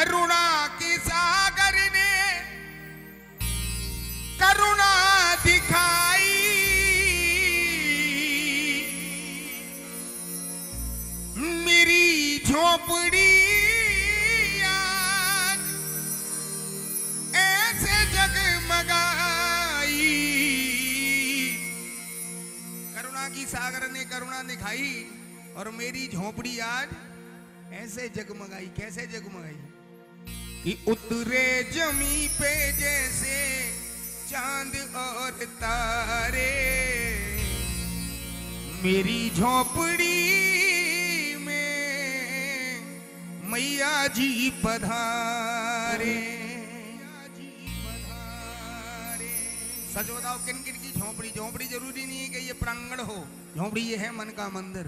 करुणा की सागर ने करुणा दिखाई। मेरी झोपड़ी ऐसे जगमगाई। करुणा की सागर ने करुणा दिखाई और मेरी झोपड़ी आज ऐसे जगमगाई, कैसे जगमगाई? कि उतरे जमी पे जैसे चाँद और तारे। मेरी झोपड़ी में मैया जी पधारे। सच बताओ किन किन की झोपड़ी? झोपड़ी ज़रूरी नहीं है कि ये प्रांगण हो। झोपड़ी ये है मन का मंदिर।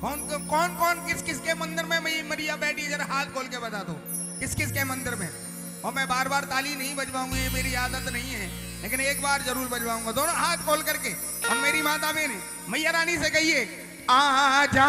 कौन कौन कौन किस किस के मंदिर में मैं मरिया बैठी जरा हाथ खोल के बता दो। किस किस के मंदिर में? और मैं बार बार ताली नहीं बजवाऊँगी, ये मेरी आदत नहीं है। लेकिन एक बार ज़रूर बजवाऊँगा। दोनों हाथ खोल करके, और मेरी माता बहन मैया रानी से कहिए, आ जा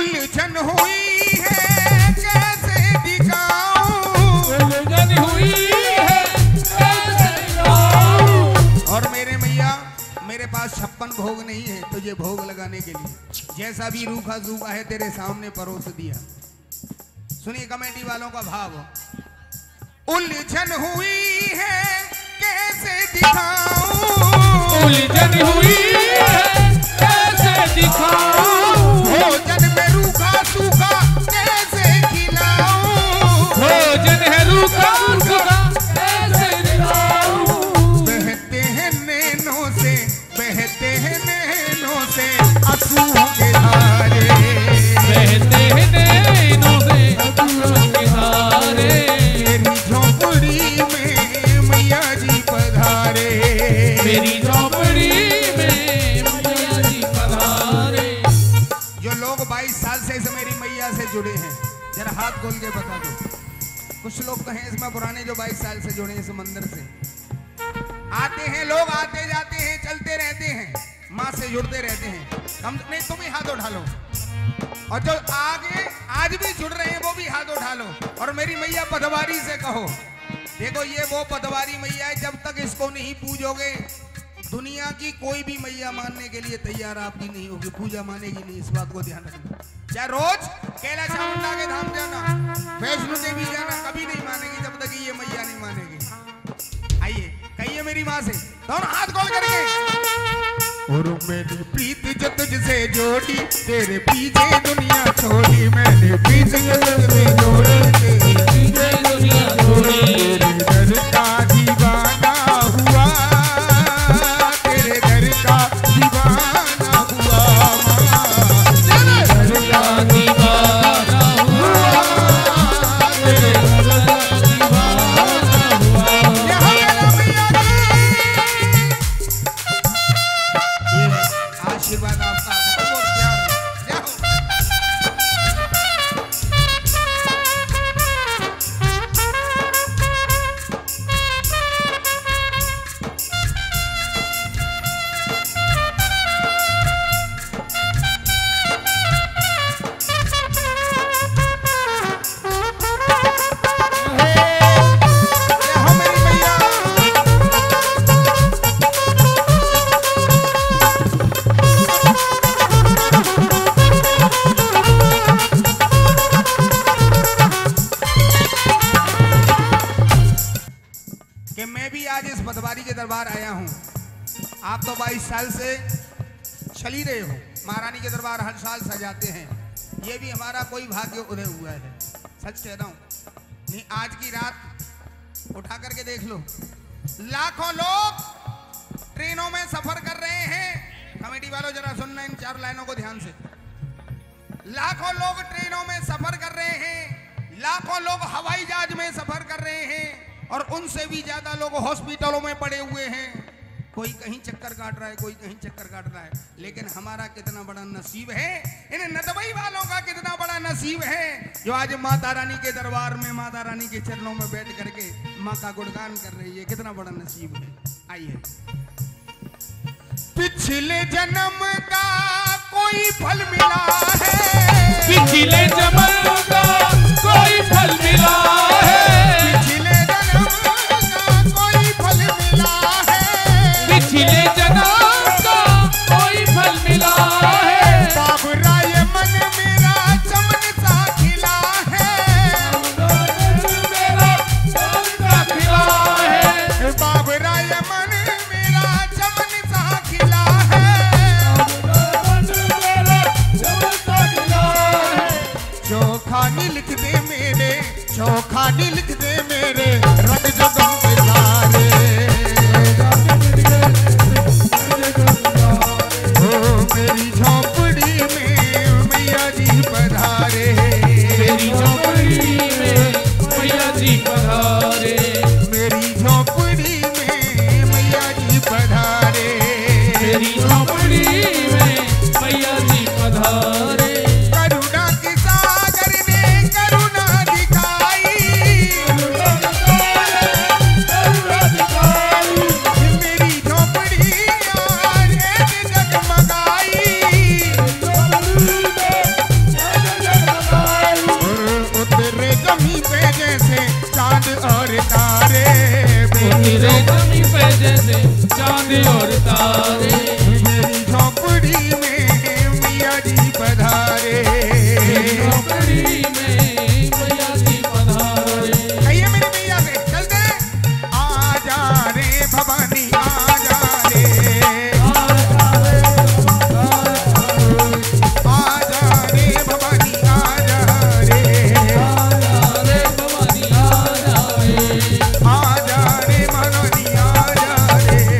उलझन हुई है कैसे दिखाऊँ उलझन हुई है कैसे और मेरे मैया मेरे पास छप्पन भोग नहीं है तुझे भोग लगाने के लिए। जैसा भी रूखा सूखा है तेरे सामने परोस दिया। सुनिए कमेटी वालों का भाव। उलझन हुई है कैसे दिखाऊँ? उलझन हुई है कैसे दिखाऊँ? भोजन खोल के बता दो। कुछ लोग कहें, इसमें पुराने जो 22 साल से जुड़े हैं, इस मंदिर से। आते हैं लोग, आते जाते हैं, चलते रहते हैं, माँ से जुड़ते रहते हैं। हम, नहीं, तुम ही हाथ उठा लो और जो आगे, आज भी जुड़ रहे हैं, वो भी हाथ उठा लो और मेरी मैया पदवारी से कहो, देखो, ये वो पदवारी मैया है, जब तक इसको नहीं पूजोगे दुनिया की कोई भी मैया मानने के लिए तैयार आपकी नहीं होगी, पूजा मानेगी नहीं इस बात को ध्यान रखना। चाहे रोज कैला चामुंडा के धाम जाना, वैष्णो देवी जाना, कभी नहीं मानेगी जब तक ये मैया नहीं मानेगी। आइए, कहिए मेरी माँ से, दोनों हाथ खोल करके। और मेरी प्रीत जो तुझसे जोड़ी, तेरे पीछे दुनिया छोड़ी, मैंने पीछे जोड़ी, तेरे पीछे दुनिया छोड़ी। 22 साल से चल रहे हो। महारानी के दरबार हर साल सजाते हैं। ये भी हमारा कोई भाग्य उदय हुआ है। सच कह रहा हूँ, नहीं, आज की रात उठा करके देख लो। लाखों लोग ट्रेनों में सफ़र कर रहे हैं। कमेटी वालों, जरा सुनना इन चार लाइनों को ध्यान से। लाखों लोग ट्रेनों में सफ़र कर रहे हैं। लाखों लोग हवाई जहाज़ में सफ़र कर रहे हैं। और उनसे भी ज़्यादा लोग हॉस्पिटलों में पड़े हुए हैं। कोई कहीं चक्कर काट रहा है, कोई कहीं चक्कर काट रहा है। लेकिन हमारा कितना बड़ा नसीब है इन नदबई वालों का कितना बड़ा नसीब है, जो आज माता रानी के दरबार में, माता रानी के चरणों में बैठ करके माँ का गुणगान कर रही है। कितना बड़ा नसीब है। आइए। पिछले जन्म का कोई फल मिला है। पिछले जन्म चोखा नी लिख दे मेरे, रट जगम बेचारे मेरी झोपड़ी में मैया जी पधारे। मेरी झोपड़ी में मैया जी तेरे कमी पे जैसे चाँद और तारा।